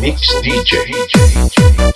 Mix DJ.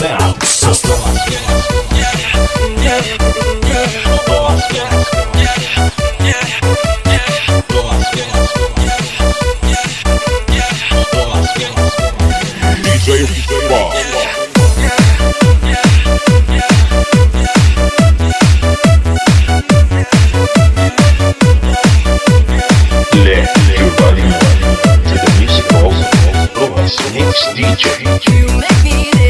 sound system. DJ Bob. Mix DJ. You make me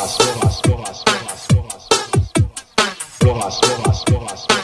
Bolas, bolas, bolas, bolas, bolas, bolas, bolas, bolas, bolas, bolas.